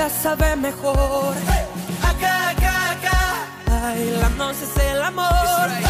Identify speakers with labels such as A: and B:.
A: vida sabe mejor. Acá, acá, acá, bailando es el amor.